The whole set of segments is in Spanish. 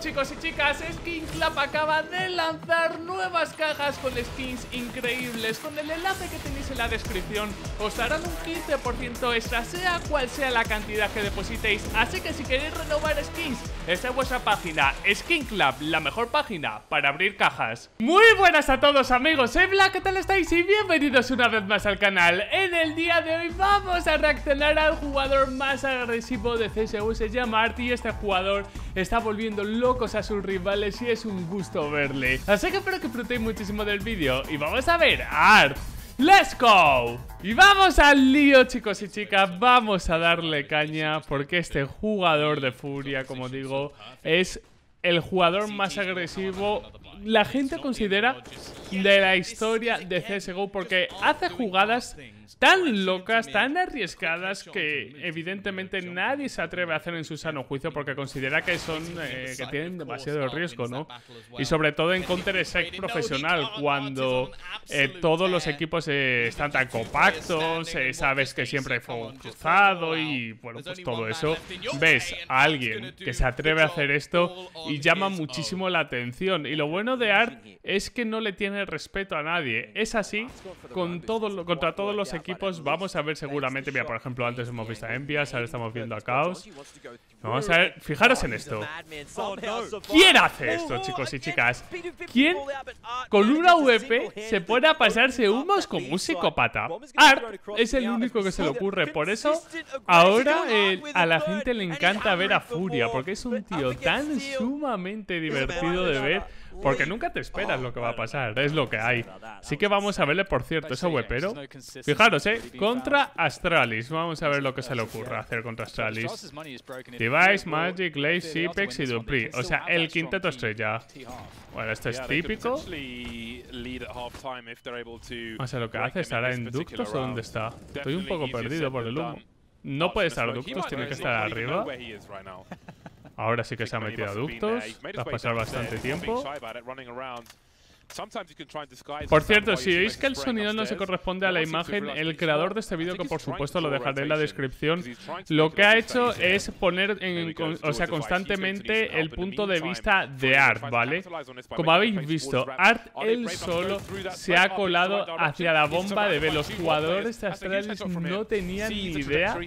chicos y chicas, Skin Club acaba de lanzar nuevas cajas con skins increíbles. Con el enlace que tenéis en la descripción os darán un 15% extra sea cual sea la cantidad que depositéis. Así que si queréis renovar skins, esta es vuestra página Skin Club, la mejor página para abrir cajas. Muy buenas a todos amigos, soy Black, ¿qué tal estáis? Y bienvenidos una vez más al canal. En el día de hoy vamos a reaccionar al jugador más agresivo de CSGO Se llama Art y este jugador está volviendo locos a sus rivales y es un gusto verle. Así que espero que disfrutéis muchísimo del vídeo y vamos a ver Art. ¡Let's go! Y vamos al lío chicos y chicas, vamos a darle caña porque este jugador de Furia, como digo, es el jugador más agresivo, la gente considera, de la historia de CSGO porque hace jugadas tan locas, tan arriesgadas que evidentemente nadie se atreve a hacer en su sano juicio porque considera que son eh, que tienen demasiado riesgo, ¿no? Y sobre todo en Counter Strike profesional cuando eh, todos los equipos eh, están tan compactos, sabes que siempre hay fuego cruzado y bueno, pues todo eso. Ves a alguien que se atreve a hacer esto y llama muchísimo la atención. Y lo bueno de Art es que no le tiene respeto a nadie. Es así con todo, contra todos los equipos vamos a ver seguramente, mira, por ejemplo, antes hemos visto a Envias, ahora estamos viendo a Chaos. Vamos a ver, fijaros en esto. ¿Quién hace esto, chicos y chicas? ¿Quién con una VP se pone a pasarse humos como un psicópata? Art es el único que se le ocurre, por eso ahora eh, a la gente le encanta ver a Furia, porque es un tío tan sumamente divertido de ver porque nunca te esperas lo que va a pasar, es lo que hay. Así que vamos a verle, por cierto, ese webero. Fijaros, eh, contra Astralis. Vamos a ver lo que se le ocurre hacer contra Astralis. Device, Magic, Lace, Apex y Dupli. O sea, el quinteto estrella. Bueno, esto es típico. O sea, lo que hace, ¿estará en ductos o dónde está? Estoy un poco perdido por el humo. No puede estar ductos, tiene que estar arriba. Ahora sí que se ha metido a ductos. Va a pasar bastante tiempo. Por cierto, si veis que el sonido no se corresponde a la imagen, el creador de este vídeo, que por supuesto lo dejaré en la descripción, lo que ha hecho es poner en, o sea, constantemente el punto de vista de Art, ¿vale? Como habéis visto, Art él solo se ha colado hacia la bomba de B. Los jugadores de Astralis no tenían ni idea.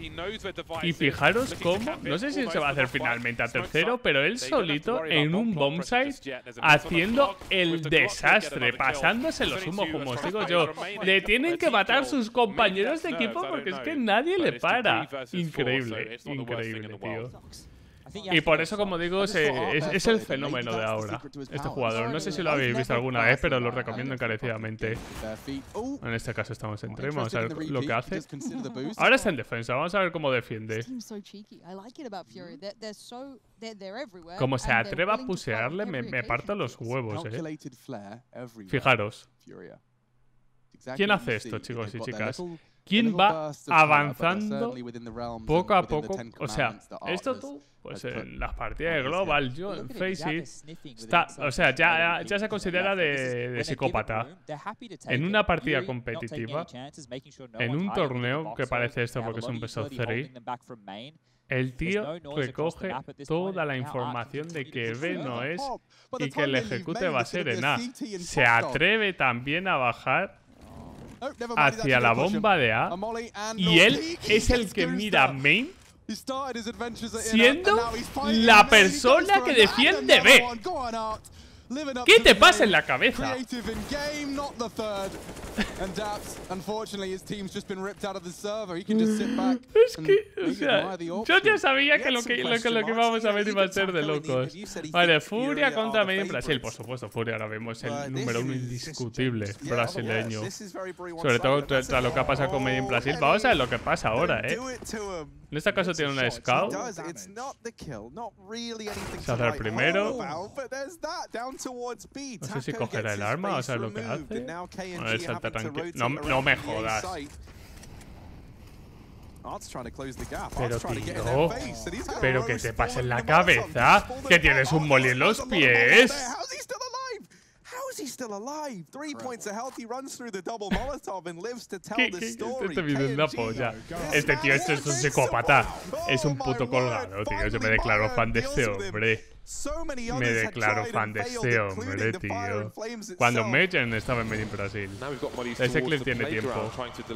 Y fijaros cómo, no sé si se va a hacer finalmente a tercero, pero él solito en un bombsite haciendo el desastre desastre, pasándose los humos, como os digo yo. Le tienen que matar sus compañeros de equipo porque es que nadie le para. Increíble, increíble, tío. Y por eso, como digo, es, es, el fenómeno de ahora, este jugador. No sé si lo habéis visto alguna vez, pero lo recomiendo encarecidamente. En este caso estamos en tren, vamos a ver lo que hace. Ahora está en defensa, vamos a ver cómo defiende. Como se atreva a pusearle, me, me parto los huevos, eh. Fijaros. ¿Quién hace esto, chicos y chicas? ¿Quién va avanzando poco a poco? O sea, esto tú, pues en las partidas de Global, yo en Faceit, está, o sea, ya, ya se considera de, de psicópata. En una partida competitiva, en un torneo que parece esto porque es un peso 3, el tío recoge toda la información de que B no es y que el ejecute va a ser en A. Se atreve también a bajar hacia la bomba de A. Y él es el que mira main siendo la persona que defiende B. ¿Qué te pasa en la cabeza? es que, o sea, yo ya sabía que lo que, lo, que, lo que íbamos a ver iba a ser de locos. Vale, Furia contra Made in Brasil. Por supuesto, Furia ahora vemos el número uno indiscutible brasileño. Sobre todo tras lo que ha pasado con Made in Brasil. Vamos a ver lo que pasa ahora, ¿eh? En este caso tiene una Scout. Se hace el primero. No sé si cogerá el arma o sea lo que hace. A ver, salta tranquilo. No, no me jodas. Pero tío, pero que te pase en la cabeza, que tienes un molly en los pies. Still alive. Three points of health. He runs through the double Molotov and lives to tell ¿Qué, the story. Este vídeo es una polla. this Este tío este es un is psicópata. Es un Oh puto colgado, tío. Yo me declaro fan de este hombre. Me declaro fan and de este hombre, tío. Cuando. Mejen estaba en Made in Brasil. Ese clip tiene tiempo.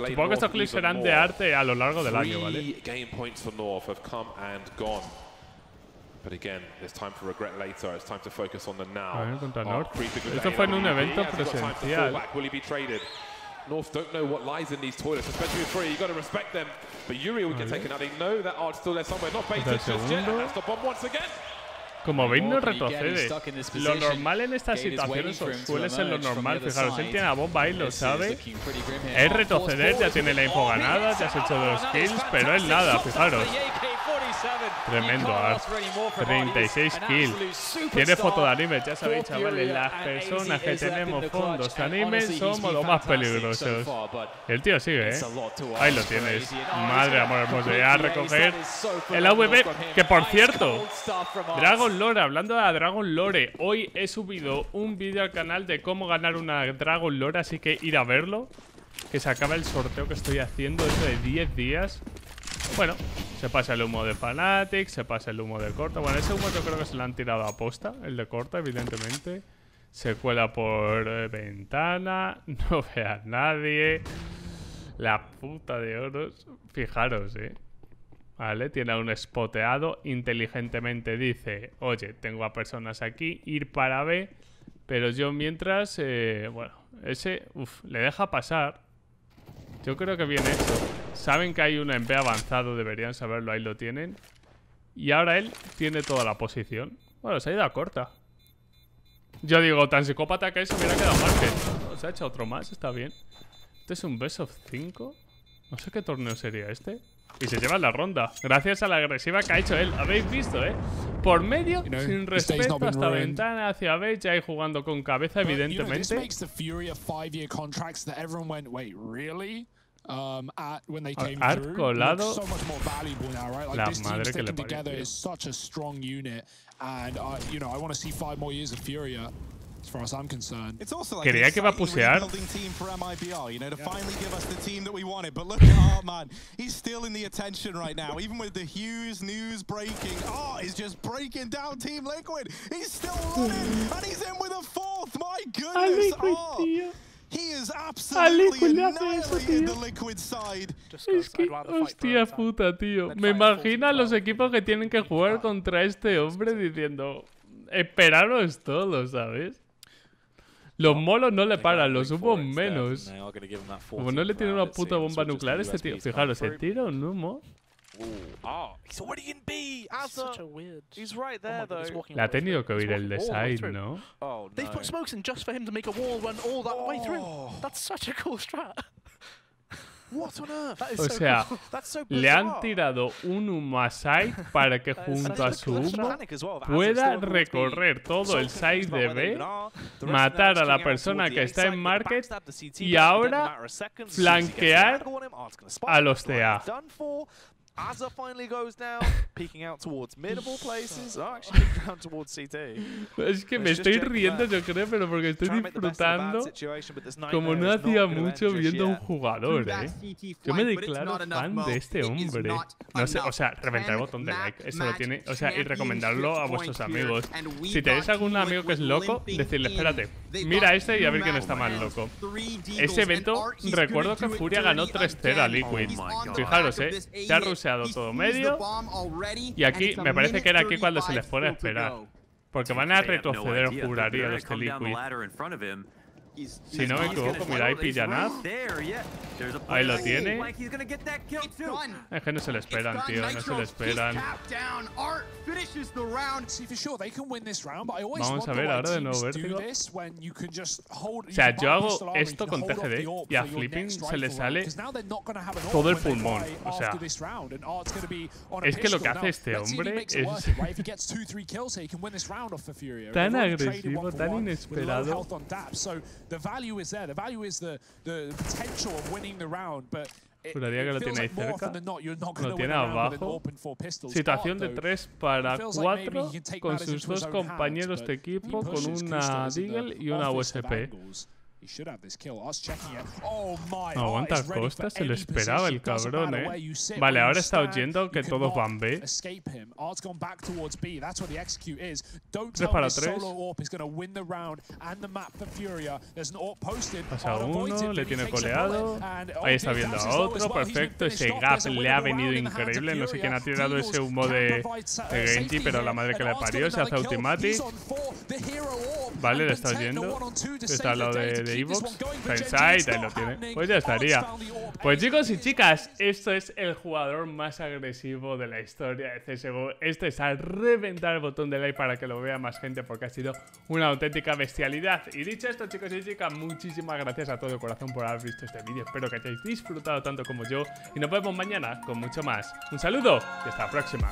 Supongo que estos clips serán de arte a lo largo del año, ¿vale? A ver, contra North. Esto fue en un evento to fall presencial. back? Will he be traded? North don't know what lies in these toilets, especially with three. You've got to respect them. But Yuri will get taken out. They know that Art's still there somewhere. Not baited el just yet. segundo. That's the bomb once again. Como veis, no retrocede. Lo normal en estas situaciones suele ser lo normal. Fijaros, él tiene la bomba ahí, lo sabe. Es retroceder, ya tiene la info forward. ganada, ya has hecho dos kills, pero él nada, fijaros. Tremendo, Art. 36 kills. Tiene foto de anime, ya sabéis, chavales. Las personas que tenemos fondos de anime somos los más peligrosos. El tío sigue, ¿eh? Ahí lo tienes. Madre amor hermoso. Ya a recoger el AVP, que por cierto, Dragon Lore, hablando de la Dragon Lore, hoy he subido un vídeo al canal de cómo ganar una Dragon Lore, así que ir a verlo. Que se acaba el sorteo que estoy haciendo dentro de 10 días. Bueno, se pasa el humo de Fnatic, se pasa el humo de Corta. Bueno, ese humo yo creo que se lo han tirado a posta, el de Corta, evidentemente. Se cuela por eh, ventana, no ve a nadie. La puta de oros. Fijaros, eh. Vale, tiene un spoteado. Inteligentemente dice: Oye, tengo a personas aquí, ir para B. Pero yo mientras, eh, bueno, ese, uff, le deja pasar. Yo creo que bien hecho. Saben que hay un MP avanzado, deberían saberlo, ahí lo tienen. Y ahora él tiene toda la posición. Bueno, se ha ido a corta. Yo digo, tan psicópata que eso, hubiera quedado market. No, se ha hecho otro más, está bien. Este es un best of 5. No sé qué torneo sería este. Y se lleva la ronda. Gracias a la agresiva que ha hecho él. Habéis visto, ¿eh? Por medio, sin respeto, hasta ruined. ventana, hacia B, ya ahí jugando con cabeza, evidentemente. Makes the Fury a five-year contracts that everyone went, wait, really? Um, at when they Uh, came Art through, Colado. looks so much more valuable now, right? Like La this team madre que le sticking together is such a strong unit, and uh, you know I want to see five more years of Furia, as far as I'm concerned. It's also like Quería an que iba a exciting pusear. rebuilding team for MIBR, you know, to finally give us the team that we wanted. But look at Art, man. He's still in the attention right now, even with the Hughes news breaking. Art is just breaking down Team Liquid. He's still running, and he's in with a fourth. My goodness, Art. He is absolutely Liquid le hace eso, tío. the Liquid side. Es que, hostia puta, tío. Me imagino a los equipos que tienen que jugar contra este hombre diciendo: Esperaros todos, ¿sabes? Los molos no le paran, los humos menos. Como no le tiene una puta bomba nuclear a este tío. Fijaros, se tira un humo. Oh, he's already in B. Asa. Such a weird. He's right Oh there God, he's though. walking Le ha tenido que oír el design. ¿no? Oh no. They've put smokes in just for him to make a wall run all that way through. That's such a cool strat. What on earth? That is O so sea, cool. That's so le han tirado un humo a side para que junto a su humo pueda recorrer todo el side de they B, matar a la persona que está en market y ahora flanquear a los TA. Done for. Asa finally goes down, peeking out towards middle places. Oh, actually peeking down towards CT. Es que me estoy riendo, yo creo, pero porque estoy disfrutando como no hacía mucho viendo a un jugador, ¿eh? Yo me declaro fan de este hombre. No sé, o sea, reventar el botón de like, eso lo tiene, o sea, y recomendarlo a vuestros amigos. Si tenéis algún amigo que es loco, decirle, espérate, mira este y a ver quién está más loco. Ese evento, recuerdo que Furia ganó 3-0 a Liquid. Fijaros, eh, se ha todo medio. Y aquí, me parece que era aquí cuando se les pone a esperar. Porque van a retroceder, juraría, los de Liquid. Si no me equivoco, mira, ahí Pillanaz. Ahí lo tiene. Es que no se le esperan, tío, no se le esperan. Vamos a ver ahora de nuevo Vértigo. O sea, yo hago esto con TGD y a Flipping se le sale todo el pulmón, o sea, es que lo que hace este hombre es- worth it, right? If he gets two, three kills here, he can win this round off for Furia. Tan agresivo, tan inesperado. The value is there. The value is the the potential of winning the round, but Juraría que lo tiene ahí cerca. Lo tiene abajo. Situación de Art, though, 3 para it feels like maybe 4 he can take con sus dos compañeros de equipo con una Deagle y una USP. Oh aguanta Costa, se lo esperaba el cabrón, eh. Vale, ahora está oyendo que todos van B. Escape him. Art's gone back towards B. That's where the execute is. Don't Tres tell para me tres. solo AWP is going to win the round and the map for Furia. There's an AWP posted. Pasa Art avoids uno, le tiene coleado. Ahí está viendo a otro, perfecto. Ese gap le ha venido increíble. No sé quién ha tirado ese humo de, sa- de uh, Genji, pero la madre que le parió se hace automatic. Vale, le está oyendo. Está al lado de, de Evox. It's ahí lo tiene. Pues ya estaría. Pues chicos y chicas, esto es el jugador más agresivo de la historia de CSGO. Esto es a reventar el botón de like para que lo vea más gente porque ha sido una auténtica bestialidad. Y dicho esto chicos y chicas, muchísimas gracias a todo el corazón por haber visto este vídeo. Espero que hayáis disfrutado tanto como yo y nos vemos mañana con mucho más. Un saludo y hasta la próxima.